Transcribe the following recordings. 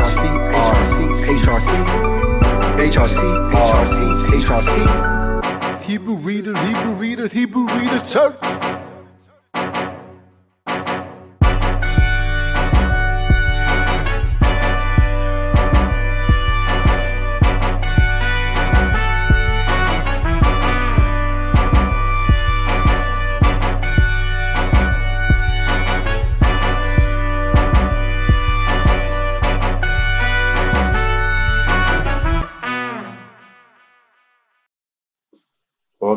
HRC, HRC, HRC, HRC, HRC, HRC. Hebrew readers, Hebrew readers, Hebrew readers, church.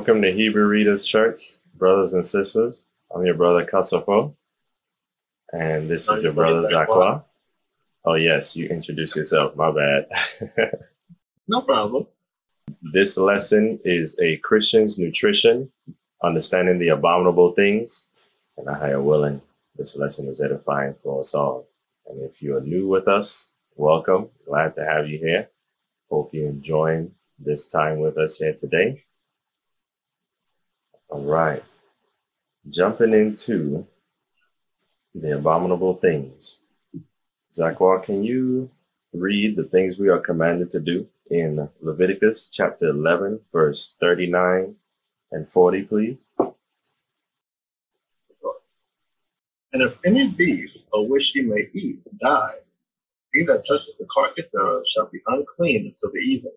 Welcome to Hebrew Readers Church, brothers and sisters. I'm your brother Kasafo, and this is your brother Zakwa. Oh yes, you introduce yourself. My bad. No problem. this lesson is a Christian's nutrition, understanding the abominable things, and I hire willing. This lesson is edifying for us all. And if you are new with us, welcome. Glad to have you here. Hope you're enjoying this time with us here today. All right. Jumping into the abominable things. Zachar, can you read the things we are commanded to do in Leviticus chapter 11, verse 39 and 40, please? And if any beast of which ye may eat die, he that toucheth the carcass thereof shall be unclean until the even.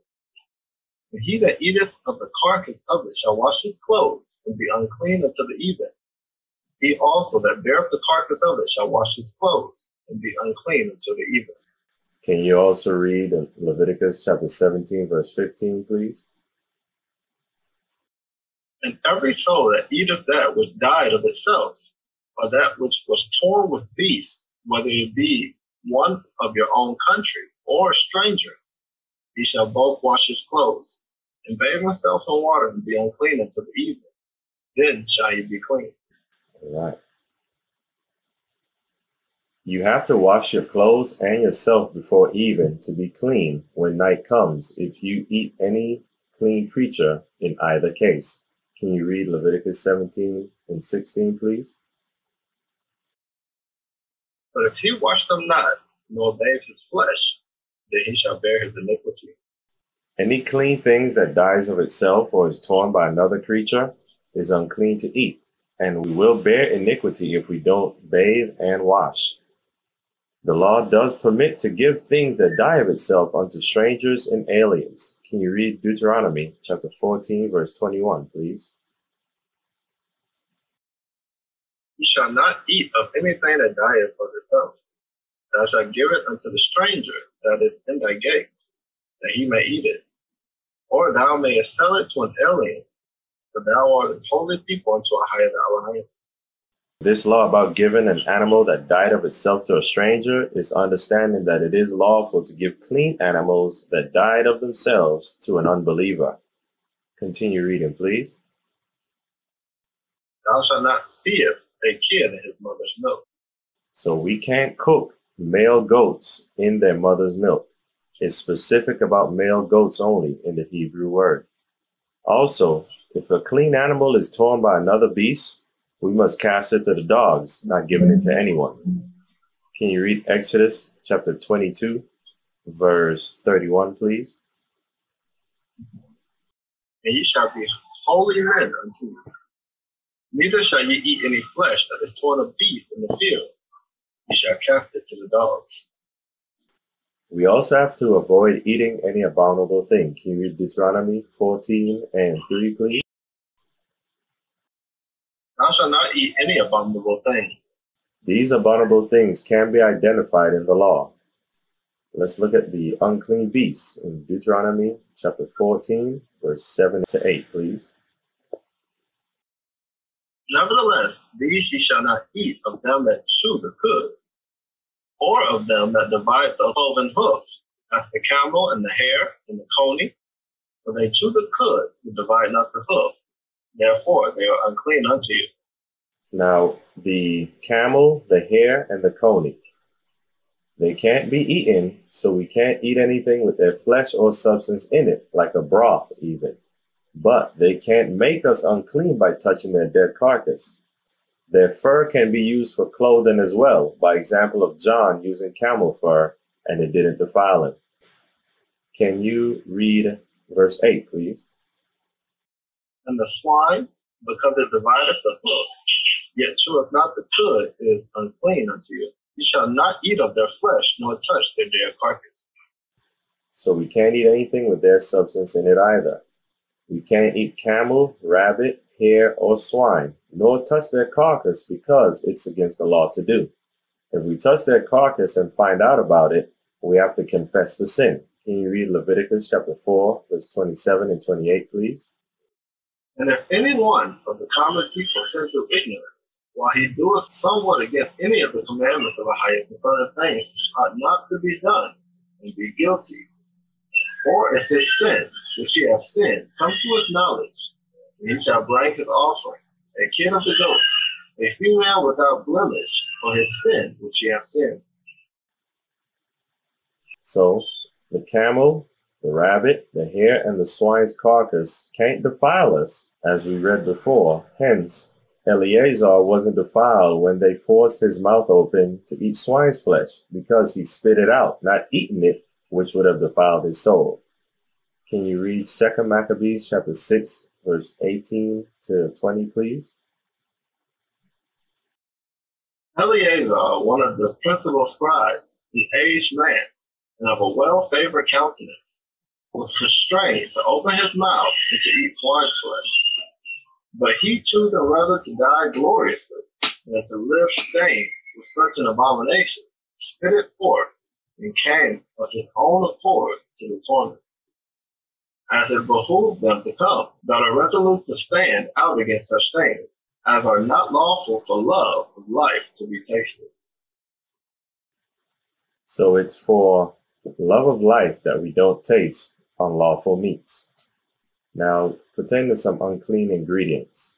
And he that eateth of the carcass of it shall wash his clothes and be unclean until the even. He also that beareth the carcass of it shall wash his clothes and be unclean until the even. Can you also read Leviticus chapter 17, verse 15, please? And every soul that eateth that which died of itself, or that which was torn with beasts, whether it be one of your own country or a stranger, he shall both wash his clothes, and bathe himself in water and be unclean until the evening. Then shall you be clean. All right. You have to wash your clothes and yourself before even to be clean when night comes if you eat any clean creature in either case. Can you read Leviticus 17 and 16, please? But if he wash them not, nor bathe his flesh, then he shall bear his iniquity. Any clean things that dies of itself or is torn by another creature is unclean to eat, and we will bear iniquity if we don't bathe and wash. The law does permit to give things that die of itself unto strangers and aliens. Can you read Deuteronomy chapter 14, verse 21, please? Ye shall not eat of anything that dieth of itself. Thou shalt give it unto the stranger that is in thy gate, that he may eat it. Or thou mayest sell it to an alien, for thou art holy people unto a higher thou This law about giving an animal that died of itself to a stranger is understanding that it is lawful to give clean animals that died of themselves to an unbeliever. Continue reading, please. Thou shalt not fear a kid in his mother's milk. So we can't cook male goats in their mother's milk. It's specific about male goats only in the Hebrew word. Also, if a clean animal is torn by another beast, we must cast it to the dogs, not giving it to anyone. Can you read Exodus chapter 22, verse 31, please? and ye shall be holy men unto me. Neither shall ye eat any flesh that is torn of beasts in the field. Ye shall cast it to the dogs. We also have to avoid eating any abominable thing. Can you read Deuteronomy 14 and 3, please? Thou shalt not eat any abominable thing. These abominable things can be identified in the law. Let's look at the unclean beasts in Deuteronomy chapter 14, verse 7 to 8, please. Nevertheless, these ye shall not eat of them that chew the cud, or of them that divide the cloven hoof, as the camel and the hare and the coney. For they chew the cud, but divide not the hoof. Therefore they are unclean unto you. Now, the camel, the hare, and the coney, they can't be eaten, so we can't eat anything with their flesh or substance in it, like a broth even. But they can't make us unclean by touching their dead carcass. Their fur can be used for clothing as well, by example of John using camel fur and it didn't defile him. Can you read verse 8, please? And the swine, because it divideth the hoof, yet cheweth not the cud, is unclean unto you. You shall not eat of their flesh, nor touch their dead carcass. So we can't eat anything with their substance in it either. We can't eat camel, rabbit, hare, or swine, nor touch their carcass because it's against the law to do. If we touch their carcass and find out about it, we have to confess the sin. Can you read Leviticus chapter 4, verse 27 and 28, please? And if any one of the common people sin through ignorance, while he doeth somewhat against any of the commandments of a higher concerning things which ought not to be done, and be guilty, or if his sin, which he hath sinned, come to his knowledge, and he shall bring his offering, a kid of the goats, a female without blemish, for his sin which he hath sinned. So the camel, the rabbit, the hare, and the swine's carcass can't defile us, as we read before. Hence, Eleazar wasn't defiled when they forced his mouth open to eat swine's flesh, because he spit it out, not eating it, which would have defiled his soul. Can you read 2 Maccabees chapter 6, verse 18 to 20, please? Eleazar, one of the principal scribes, an aged man, and of a well-favored countenance, was constrained to open his mouth and to eat swine flesh. But he choosing rather to die gloriously than to live stained with such an abomination, spit it forth and came of his own accord to the torment. As it behooved them to come, that are resolute to stand out against such things, as are not lawful for love of life to be tasted. So it's for love of life that we don't taste unlawful meats. Now, pertaining to some unclean ingredients,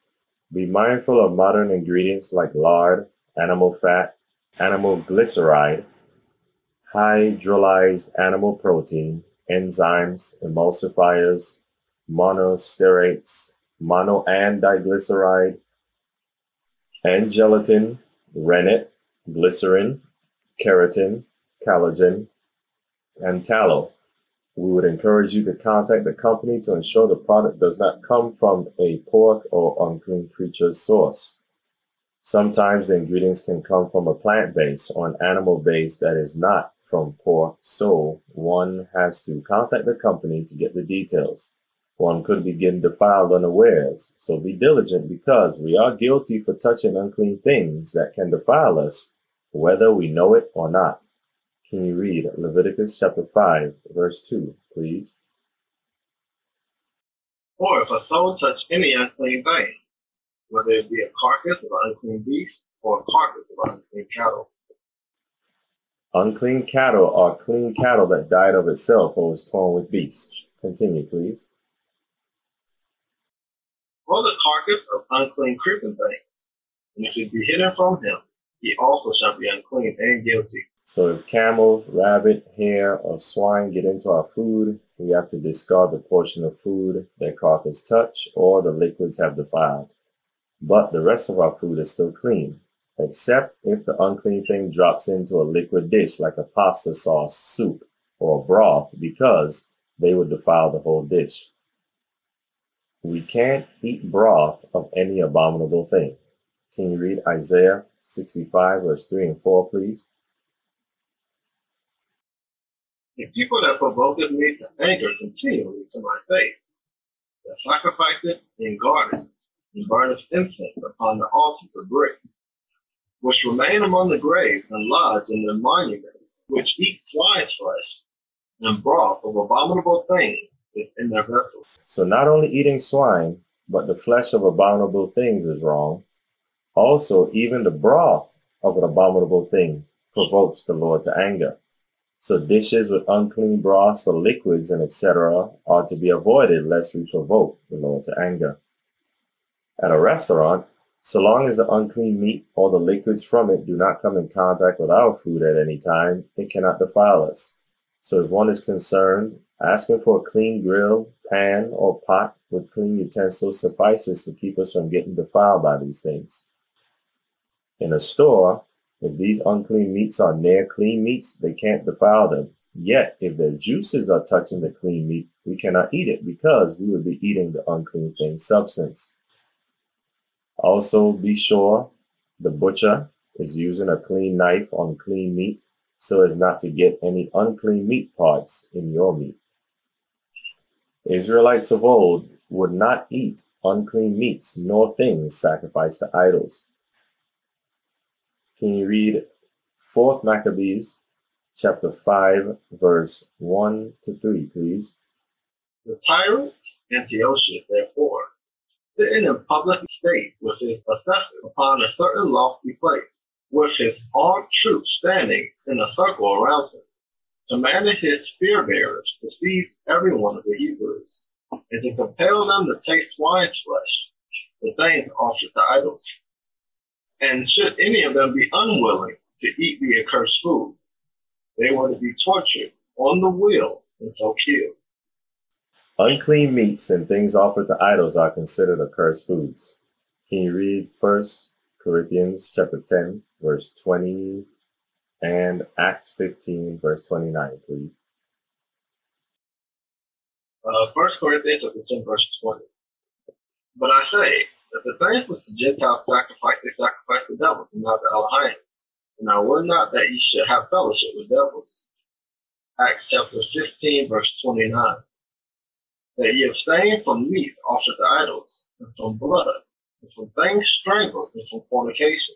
be mindful of modern ingredients like lard, animal fat, animal glyceride, hydrolyzed animal protein, enzymes, emulsifiers, monostearates, mono and diglyceride, and gelatin, rennet, glycerin, keratin, collagen, and tallow. We would encourage you to contact the company to ensure the product does not come from a pork or unclean creature's source. Sometimes the ingredients can come from a plant base or an animal base that is not from pork, so one has to contact the company to get the details. One could be getting defiled unawares, so be diligent because we are guilty for touching unclean things that can defile us, whether we know it or not. Can you read Leviticus chapter 5, verse 2, please? Or if a soul touch any unclean thing, whether it be a carcass of an unclean beast or a carcass of unclean cattle. Unclean cattle are clean cattle that died of itself or was torn with beasts. Continue, please. Or the carcass of unclean creeping things, and if it be hidden from him, he also shall be unclean and guilty. So if camel, rabbit, hare, or swine get into our food, we have to discard the portion of food that carcass touch or the liquids have defiled. But the rest of our food is still clean, except if the unclean thing drops into a liquid dish like a pasta sauce, soup, or broth, because they would defile the whole dish. We can't eat broth of any abominable thing. Can you read Isaiah 65, verse 3 and 4, please? A people that provoketh me to anger continually to my face, that sacrificeth in gardens, and burneth incense upon the altars of brick, which remain among the graves and lodge in the monuments, which eat swine's flesh, and broth of abominable things in their vessels. So not only eating swine, but the flesh of abominable things is wrong. Also, even the broth of an abominable thing provokes the Lord to anger. So dishes with unclean broths or liquids and etc. are to be avoided lest we provoke the Lord to anger. At a restaurant, so long as the unclean meat or the liquids from it do not come in contact with our food at any time, it cannot defile us. So if one is concerned, asking for a clean grill, pan, or pot with clean utensils suffices to keep us from getting defiled by these things. In a store, If these unclean meats are near clean meats, they can't defile them. Yet, if their juices are touching the clean meat, we cannot eat it because we would be eating the unclean thing substance. Also, be sure the butcher is using a clean knife on clean meat so as not to get any unclean meat parts in your meat. Israelites of old would not eat unclean meats nor things sacrificed to idols. Can you read 4th Maccabees chapter 5 verse 1 to 3 please? The tyrant Antiochus, therefore, sitting in public state with his assessor upon a certain lofty place, with his armed troops standing in a circle around him, commanded his spear bearers to seize every one of the Hebrews, and to compel them to taste swine's flesh, the thing offered to idols. And should any of them be unwilling to eat the accursed food, they were to be tortured on the wheel and so killed. Unclean meats and things offered to idols are considered accursed foods. Can you read First Corinthians chapter 10, verse 20 and Acts 15, verse 29, please? Uh, First Corinthians chapter 10, verse 20. But I say that the things which the Gentiles sacrifice, they sacrifice the devils and not the Elohim. And I will not that ye should have fellowship with devils. Acts chapter 15, verse 29 that ye abstain from meat offered to idols, and from blood, and from things strangled, and from fornication.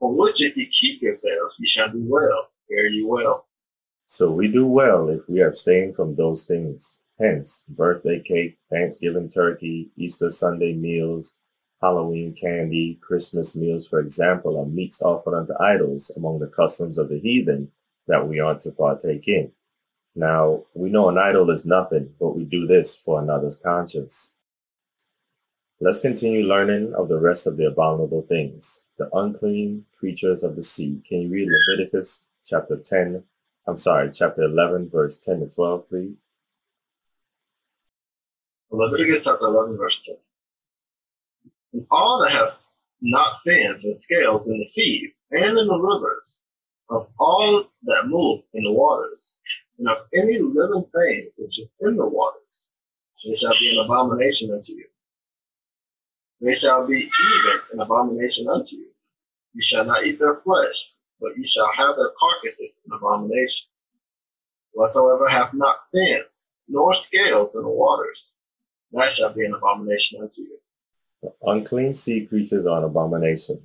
For which if ye keep yourselves, ye shall do well, fare ye well. So we do well if we abstain from those things. Hence, birthday cake, Thanksgiving turkey, Easter Sunday meals, Halloween candy, Christmas meals, for example, are meats offered unto idols among the customs of the heathen that we ought to partake in. Now, we know an idol is nothing, but we do this for another's conscience. Let's continue learning of the rest of the abominable things, the unclean creatures of the sea. Can you read Leviticus chapter 10? I'm sorry, chapter 11, verse 10 to 12, please? Leviticus chapter 11, verse 10. And all that have not fins and scales in the seas and in the rivers, of all that move in the waters, and of any living thing which is in the waters, they shall be an abomination unto you. They shall be even an abomination unto you. You shall not eat their flesh, but you shall have their carcasses an abomination. Whatsoever hath not fins, nor scales in the waters, that shall be an abomination unto you. Unclean sea creatures are an abomination.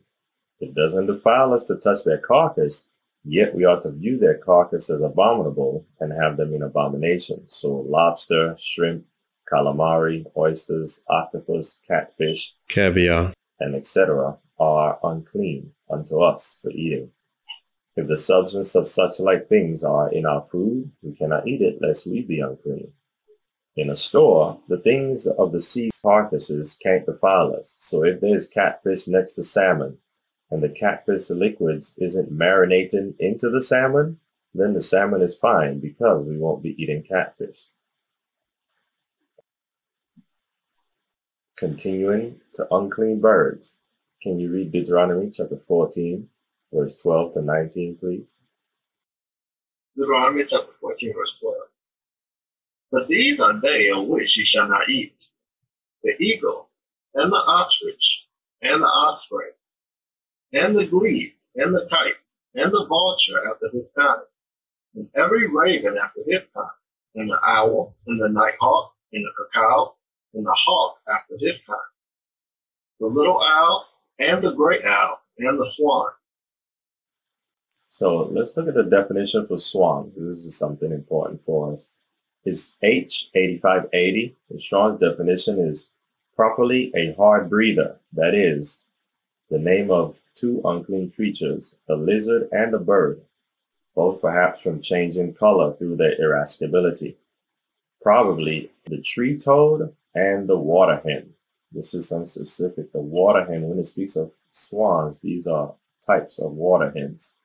It doesn't defile us to touch their carcass, Yet we ought to view their carcass as abominable and have them in abomination. So lobster, shrimp, calamari, oysters, octopus, catfish, caviar, and etc. are unclean unto us for eating. If the substance of such like things are in our food, we cannot eat it lest we be unclean. In a store, the things of the sea carcasses can't defile us. So if there's catfish next to salmon, and the catfish liquids isn't marinating into the salmon, then the salmon is fine because we won't be eating catfish. Continuing to unclean birds. Can you read Deuteronomy chapter 14, verse 12 to 19, please? Deuteronomy chapter 14, verse 12. But these are they of which ye shall not eat the eagle, and the ostrich, and the osprey, and the glede, and the kite, and the vulture after his kind, and every raven after his kind, and the owl, and the nighthawk, and the cuckoo, and the hawk after his kind, the little owl, and the great owl, and the swan. So let's look at the definition for swan. This is something important for us. It's H8580. The Strong's definition is properly a hard breather, that is, the name of two unclean creatures, a lizard and a bird, both perhaps from changing color through their irascibility. Probably the tree toad and the water hen. This is some specific. The water hen, when it speaks of swans, these are types of water hens.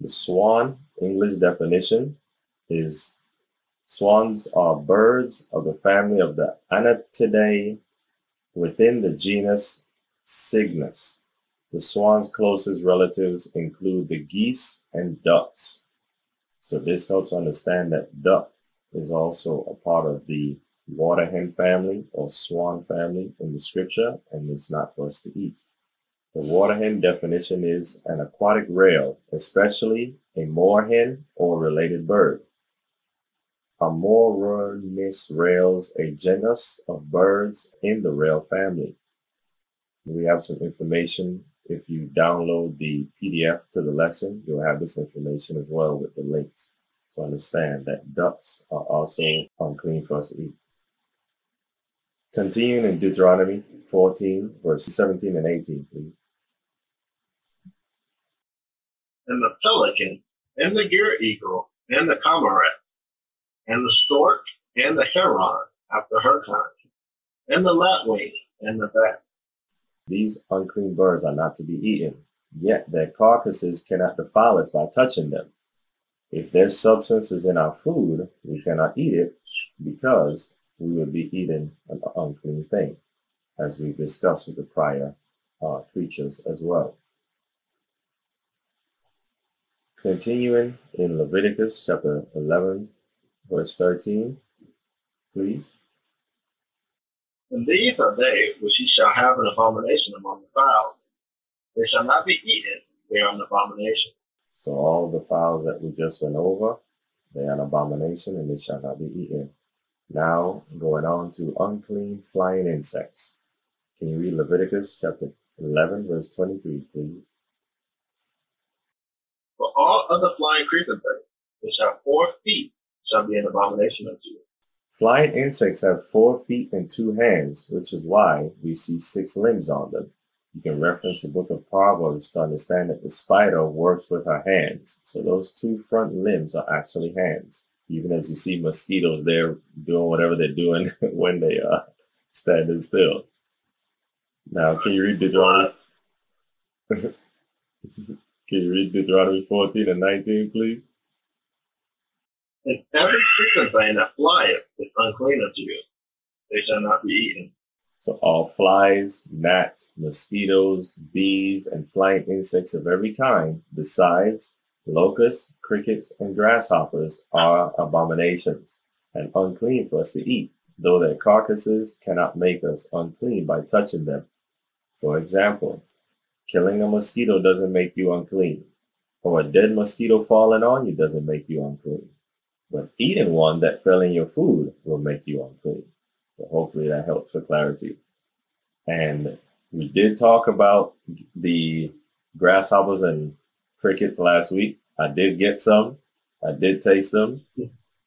The swan, English definition, is swans are birds of the family of the Anatidae within the genus Cygnus. The swan's closest relatives include the geese and ducks. So this helps understand that duck is also a part of the water hen family or swan family in the scripture, and it's not for us to eat. The water hen definition is an aquatic rail, especially a moorhen or related bird. Amaurornis rails, a genus of birds in the rail family. We have some information. If you download the PDF to the lesson, you'll have this information as well with the links to understand that ducks are also unclean for us to eat. Continuing in Deuteronomy 14, verses 17 and 18, please. And the pelican, and the gier eagle, and the cormorant, and the stork, and the heron after her kind, and the lapwing, and the bat. These unclean birds are not to be eaten, yet their carcasses cannot defile us by touching them. If their substance is in our food, we cannot eat it because we would be eating an unclean thing, as we discussed with the prior uh, creatures as well. Continuing in Leviticus chapter 11, verse 13, please. And these are they which ye shall have an abomination among the fowls. They shall not be eaten, they are an abomination. So all the fowls that we just went over, they are an abomination and they shall not be eaten. Now, going on to unclean flying insects. Can you read Leviticus chapter 11, verse 23, please? For all other flying creeping things which have four feet shall be an abomination unto you. Flying insects have four feet and two hands, which is why we see six limbs on them. You can reference the book of Proverbs to understand that the spider works with her hands. So those two front limbs are actually hands even as you see mosquitoes there doing whatever they're doing when they are standing still. Now, can you read Deuteronomy? can you read Deuteronomy 14 and 19, please? And every creeping thing that flieth is unclean unto you. They shall not be eaten. So all flies, gnats, mosquitoes, bees, and flying insects of every kind, besides Locusts, crickets, and grasshoppers are abominations, and unclean for us to eat, though their carcasses cannot make us unclean by touching them. For example, killing a mosquito doesn't make you unclean, or a dead mosquito falling on you doesn't make you unclean. But eating one that fell in your food will make you unclean. So hopefully that helps for clarity. And we did talk about the grasshoppers and crickets last week. I did get some. I did taste them.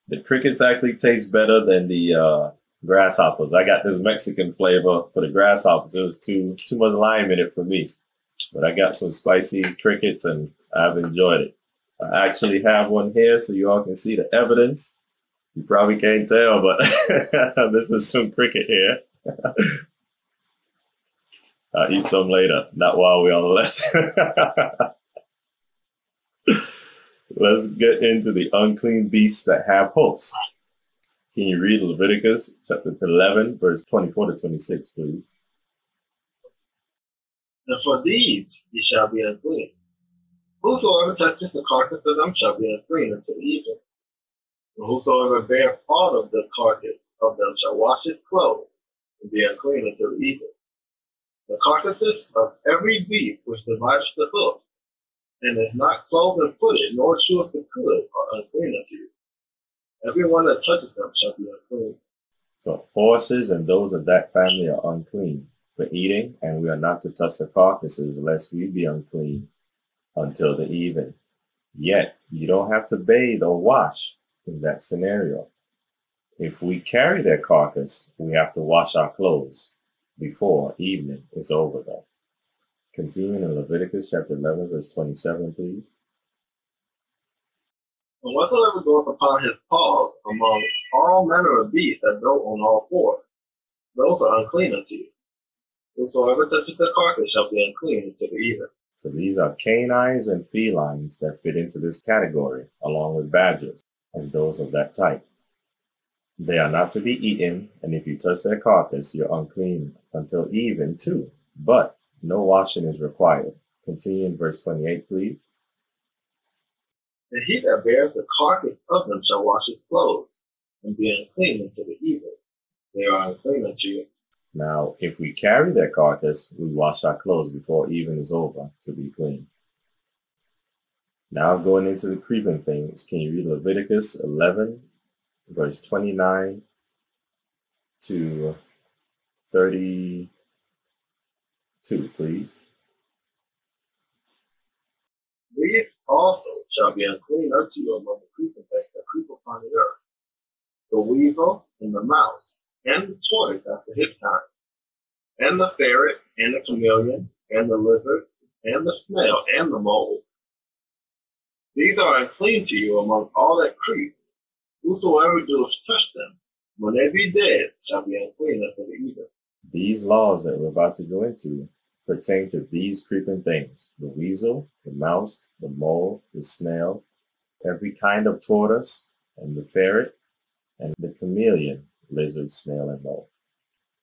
The crickets actually taste better than the uh, grasshoppers. I got this Mexican flavor for the grasshoppers. It was too too much lime in it for me. But I got some spicy crickets and I've enjoyed it. I actually have one here so you all can see the evidence. You probably can't tell, but this is some cricket here. I'll eat some later, not while we're on the lesson. Let's get into the unclean beasts that have hoofs. Can you read Leviticus chapter 11, verse 24 to 26, please? And for these ye shall be unclean. Whosoever touches the carcass of them shall be unclean until evening. And whosoever bear part of the carcass of them shall wash his clothes and be unclean until evening. The carcasses of every beast which divides the hoof and is not clothed and footed, nor cheweth the cud, are unclean unto you. Everyone that toucheth them shall be unclean. So horses and those of that family are unclean for eating, and we are not to touch the carcasses lest we be unclean until the even. Yet you don't have to bathe or wash in that scenario. If we carry their carcass, we have to wash our clothes before evening is over though. Continuing in Leviticus chapter 11, verse 27, please. And whatsoever goeth upon his paws among all manner of beasts that go on all four, those are unclean unto you. Whosoever touches the carcass shall be unclean until the even. So these are canines and felines that fit into this category, along with badgers and those of that type. They are not to be eaten, and if you touch their carcass, you're unclean until even too. But no washing is required. Continue in verse 28, please. And he that bears the carcass of them shall wash his clothes, and be unclean until the evening. They are unclean unto. Now, if we carry that carcass, we wash our clothes before even is over to be clean. Now, going into the creeping things, can you read Leviticus 11, verse 29 to 32, please? These also shall be unclean unto you among the creeping things that creep upon the earth the weasel and the mouse, and the tortoise after his kind, and the ferret, and the chameleon, and the lizard, and the snail, and the mole. These are unclean to you among all that creep. Whosoever doeth touch them, when they be dead, shall be unclean unto the evening. These laws that we're about to go into pertain to these creeping things the weasel, the mouse, the mole, the snail, every kind of tortoise, and the ferret, and the chameleon, lizard, snail, and mole.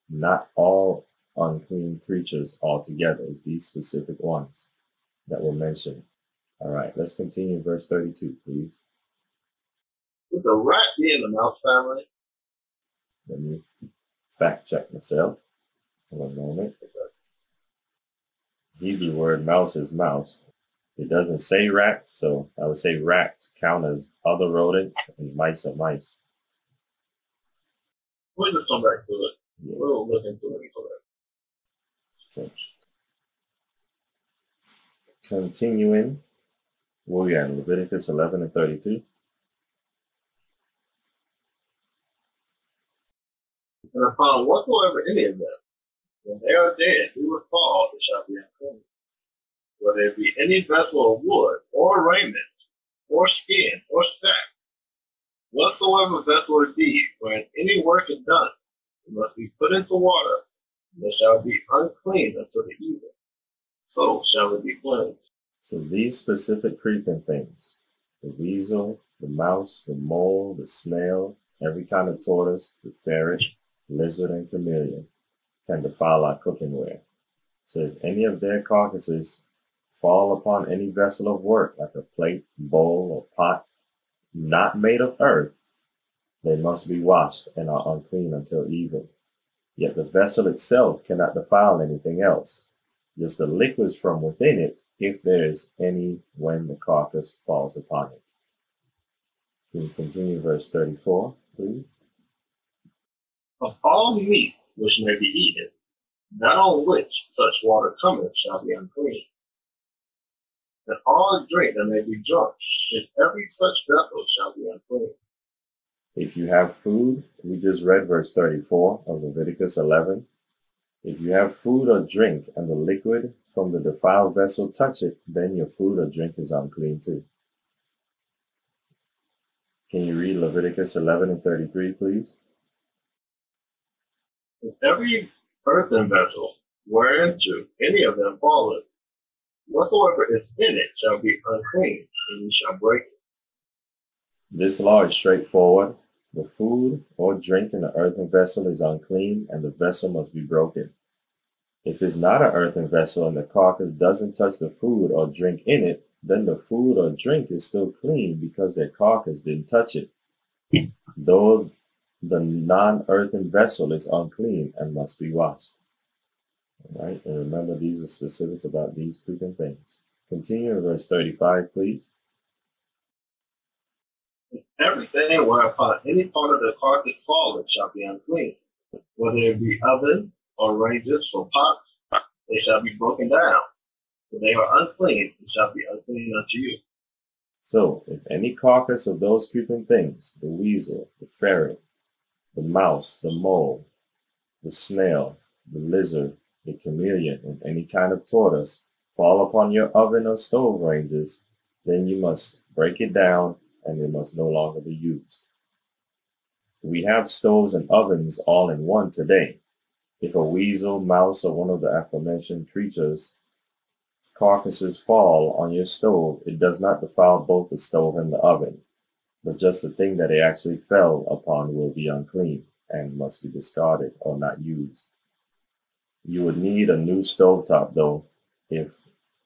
Not all unclean creatures altogether, it's these specific ones that were mentioned. All right, let's continue verse 32, please. Would the rat be in the mouse family? Let me fact check myself for a moment. Hebrew word mouse is mouse. It doesn't say rat, so I would say rats count as other rodents and mice are mice. We'll just come back to it. We'll look into it that. Okay. Continuing, where we at? Leviticus 11 and 32. And upon whatsoever any of them, when they are dead, do would fall, it shall be unclean. Whether it be any vessel of wood, or raiment, or skin, or sack, whatsoever vessel it be, wherein any work is done, it must be put into water, and it shall be unclean until the evening. So shall it be cleansed. So these specific creeping things, the weasel, the mouse, the mole, the snail, every kind of tortoise, the ferret, lizard, and chameleon, can defile our cooking ware. So if any of their carcasses fall upon any vessel of work, like a plate, bowl, or pot, not made of earth, they must be washed and are unclean until even. Yet the vessel itself cannot defile anything else, just the liquids from within it, if there is any when the carcass falls upon it. Can you continue verse 34, please? Of all meat which may be eaten, that on which such water cometh shall be unclean. And all drink that may be drunk, in every such vessel shall be unclean. If you have food, we just read verse 34 of Leviticus 11. If you have food or drink and the liquid from the defiled vessel touch it, then your food or drink is unclean too. Can you read Leviticus 11 and 33, please? In every earthen vessel whereinto any of them falleth, whatsoever is in it shall be unclean, and you shall break it. This law is straightforward. The food or drink in the earthen vessel is unclean, and the vessel must be broken. If it's not an earthen vessel and the carcass doesn't touch the food or drink in it, then the food or drink is still clean because their carcass didn't touch it. Though the non earthen vessel is unclean and must be washed. Right, and remember these are specifics about these creeping things. Continue in verse 35, please. Everything whereupon any part of the carcass falleth shall be unclean, whether it be oven or ranges for pots, they shall be broken down. For they are unclean, and shall be unclean unto you. So, if any carcass of those creeping things, the weasel, the ferret, the mouse, the mole, the snail, the lizard, the chameleon, and any kind of tortoise fall upon your oven or stove ranges, then you must break it down and it must no longer be used. We have stoves and ovens all in one today. If a weasel, mouse, or one of the aforementioned creatures carcasses fall on your stove, it does not defile both the stove and the oven, but just the thing that it actually fell upon will be unclean and must be discarded or not used. You would need a new stovetop though if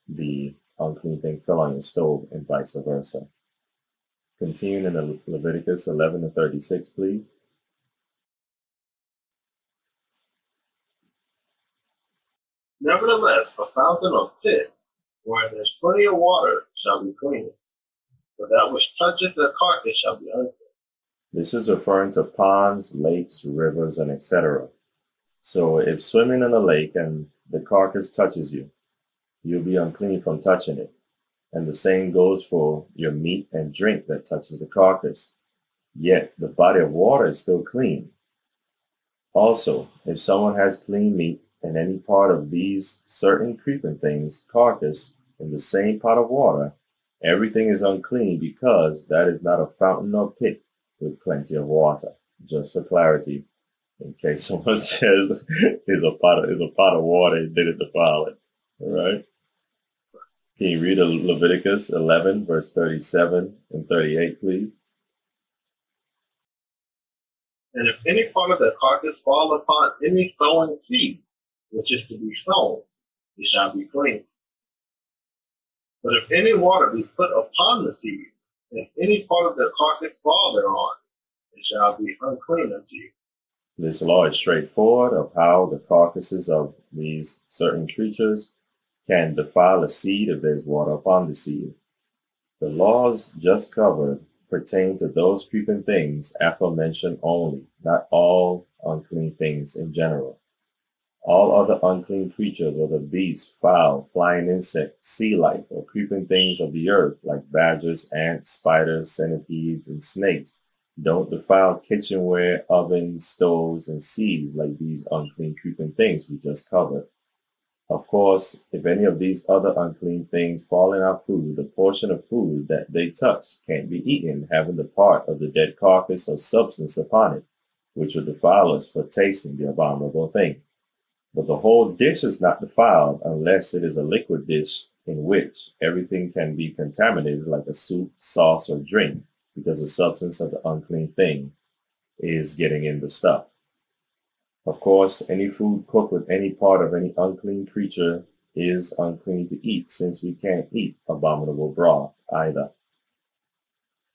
the unclean thing fell on your stove and vice versa. Continuing in Le- Leviticus 11 and 36, please. Nevertheless, a fountain or pit, where there is plenty of water, shall be clean. But that which toucheth the carcass shall be unclean. This is referring to ponds, lakes, rivers, and etc. So if swimming in a lake and the carcass touches you, you'll be unclean from touching it. And the same goes for your meat and drink that touches the carcass. Yet the body of water is still clean. Also, if someone has clean meat and any part of these certain creeping things, carcass, in the same pot of water, everything is unclean because that is not a fountain or pit with plenty of water. Just for clarity, in case someone says is a pot of, is a pot of water, it didn't defile it. All right. Can you read Leviticus 11, verse 37 and 38, please? And if any part of the carcass fall upon any sowing seed, which is to be sown, it shall be clean. But if any water be put upon the seed, and any part of the carcass fall thereon, it shall be unclean unto you. This law is straightforward of how the carcasses of these certain creatures can defile a seed if there's water upon the seed. The laws just covered pertain to those creeping things aforementioned only, not all unclean things in general. All other unclean creatures, whether beasts, fowl, flying insects, sea life, or creeping things of the earth, like badgers, ants, spiders, centipedes, and snakes, don't defile kitchenware, ovens, stoves, and seeds like these unclean creeping things we just covered. Of course, if any of these other unclean things fall in our food, the portion of food that they touch can't be eaten, having the part of the dead carcass or substance upon it, which would defile us for tasting the abominable thing. But the whole dish is not defiled unless it is a liquid dish in which everything can be contaminated, like a soup, sauce, or drink, because the substance of the unclean thing is getting in the stuff. Of course, any food cooked with any part of any unclean creature is unclean to eat, since we can't eat abominable broth either.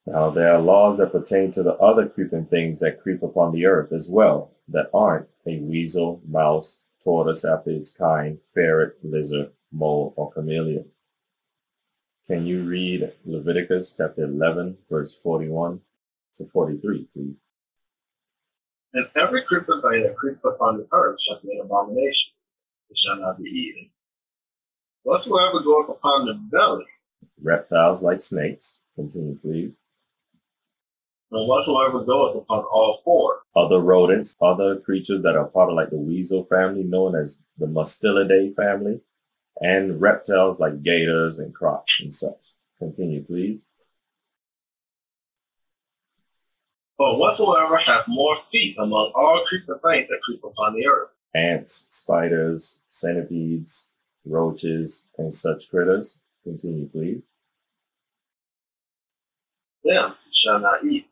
Now, there are laws that pertain to the other creeping things that creep upon the earth as well, that aren't a weasel, mouse, tortoise after its kind, ferret, lizard, mole, or chameleon. Can you read Leviticus chapter 11, verse 41 to 43, please? And every creeping thing that creepeth upon the earth shall be an abomination. It shall not be eaten. Whatsoever goeth upon the belly, Reptiles like snakes. Continue, please. and whatsoever goeth upon all four, Other rodents, other creatures that are part of like the weasel family, known as the Mustelidae family, and reptiles like gators and crocs and such. Continue, please. but whatsoever hath more feet among all creeping things that creep upon the earth, Ants, spiders, centipedes, roaches, and such critters. Continue, please. them shall not eat,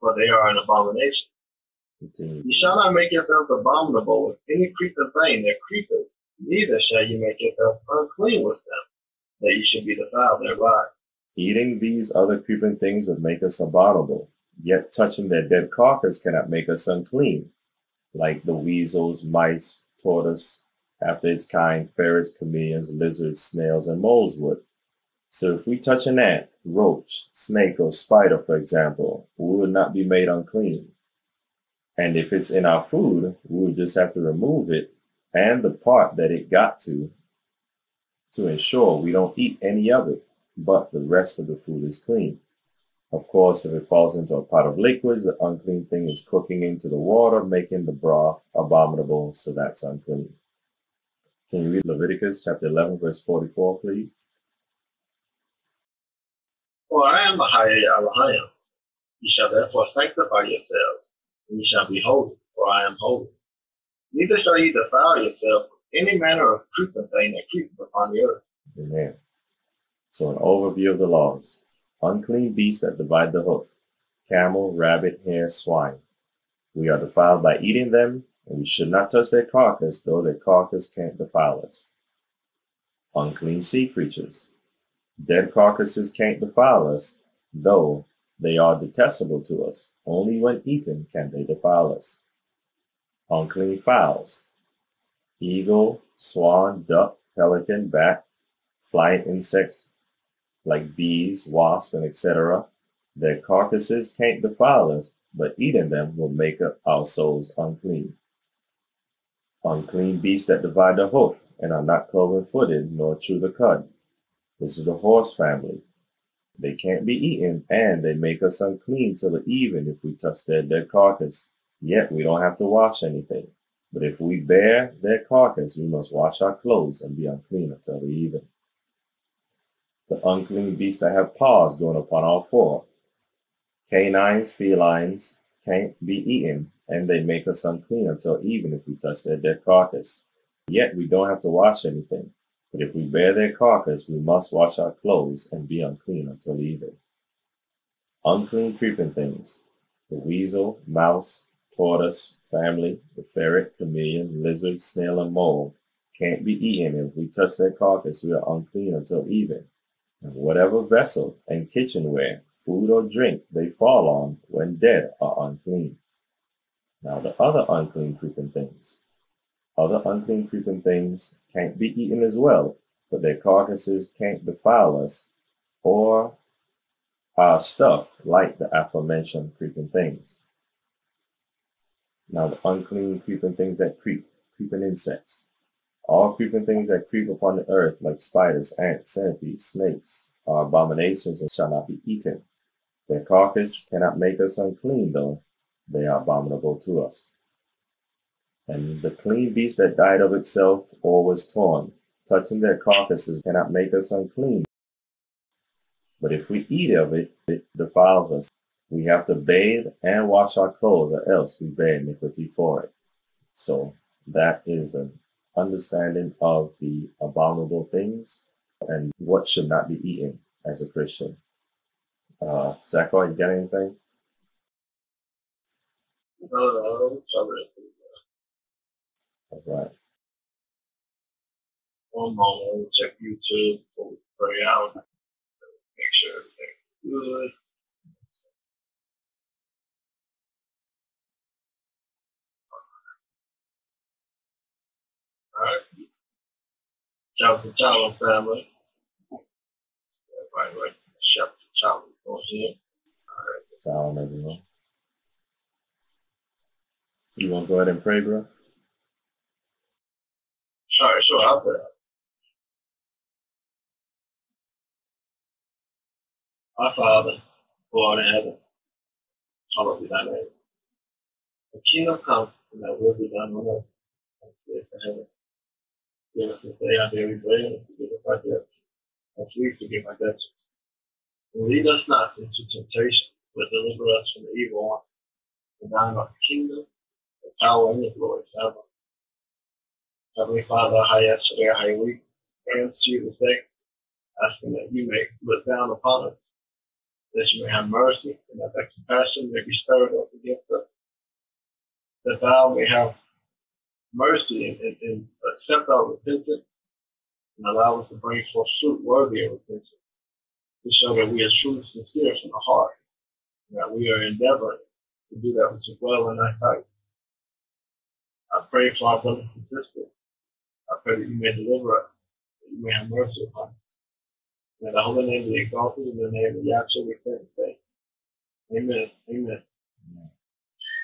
for they are an abomination. Continue. Ye shall not make yourselves abominable with any creeping thing that creepeth, neither shall you make yourself unclean with them, that you should be defiled thereby. Eating these other creeping things would make us abominable, yet touching their dead carcass cannot make us unclean, like the weasels, mice, tortoise, after its kind, ferrets, chameleons, lizards, snails, and moles would. So if we touch an ant, roach, snake, or spider, for example, we would not be made unclean. And if it's in our food, we would just have to remove it and the part that it got to to ensure we don't eat any of it, but the rest of the food is clean. Of course, if it falls into a pot of liquids, the unclean thing is cooking into the water, making the broth abominable, so that's unclean. Can you read Leviticus chapter 11, verse 44, please? For I am high Elohim. Ye shall therefore sanctify yourselves, and ye shall be holy, for I am holy. Neither shall ye defile yourself with any manner of creeping thing that creepeth upon the earth. Amen. So, an overview of the laws unclean beasts that divide the hoof camel, rabbit, hare, swine. We are defiled by eating them, and we should not touch their carcass, though their carcass can't defile us. Unclean sea creatures. Dead carcasses can't defile us, though they are detestable to us. Only when eaten can they defile us. Unclean fowls. Eagle, swan, duck, pelican, bat, flying insects like bees, wasps, and etc. Their carcasses can't defile us, but eating them will make our souls unclean. Unclean beasts that divide the hoof and are not cloven footed nor chew the cud. This is the horse family. They can't be eaten, and they make us unclean till the even if we touch their dead carcass. Yet we don't have to wash anything. But if we bear their carcass, we must wash our clothes and be unclean until the even. The unclean beasts that have paws going upon all four. Canines, felines can't be eaten, and they make us unclean until even if we touch their dead carcass. Yet we don't have to wash anything. But if we bear their carcass, we must wash our clothes and be unclean until even. Unclean creeping things the weasel, mouse, tortoise, family, the ferret, chameleon, lizard, snail, and mole can't be eaten. If we touch their carcass, we are unclean until even. And whatever vessel and kitchenware, food or drink they fall on when dead are unclean. Now the other unclean creeping things other unclean creeping things can't be eaten as well, but their carcasses can't defile us or our stuff like the aforementioned creeping things. Now, the unclean creeping things that creep, creeping insects. All creeping things that creep upon the earth, like spiders, ants, centipedes, snakes, are abominations and shall not be eaten. Their carcass cannot make us unclean, though they are abominable to us. And the clean beast that died of itself or was torn, touching their carcasses cannot make us unclean. But if we eat of it, it defiles us. We have to bathe and wash our clothes, or else we bear iniquity for it. So that is an understanding of the abominable things and what should not be eaten as a Christian. Uh, Zachary, you got anything? No, no, All right. One moment, check YouTube pray out. Make sure everything's good. Right. Chapter Tower family. Everybody right. Chapter Tower goes in. Shalom, everyone. You want to go ahead and pray, bro? Sorry, sure, I'll pray. Our Father, who art in heaven, hallowed be thy name. The kingdom come, and thy will be done on earth as it is in heaven. Give us this day our daily bread, and forgive us our debts, as we forgive our debtors. And lead us not into temptation, but deliver us from the evil one. For thine art the kingdom, the power, and the glory forever. Heavenly Father, how yesterday, how we praying to you this day, asking that you may look down upon us, that you may have mercy, and that thy compassion may be stirred up against us, that thou may have mercy and, and, and accept our repentance and allow us to bring forth fruit worthy of repentance to show that we are truly sincere from the heart, and that we are endeavoring to do that which is well in thy sight. I pray for our brothers and sisters. I pray that you may deliver us, that you may have mercy upon us. May the holy name be exalted in the name of Yahshua we pray and say. Amen. Amen.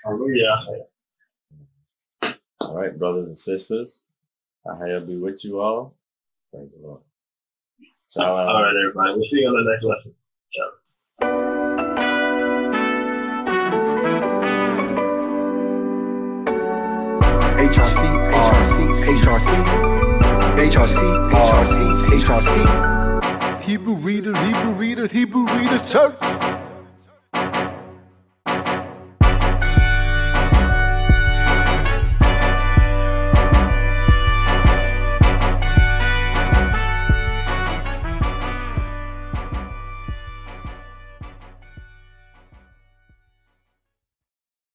Hallelujah. All right, brothers and sisters. I be with you all. Praise the Lord. Shalom. All right, everybody. We'll see you on the next lesson. Ciao. HRC, HRC, HRC, HRC, HRC, HRC. Hebrew readers, Hebrew readers, Hebrew readers, church.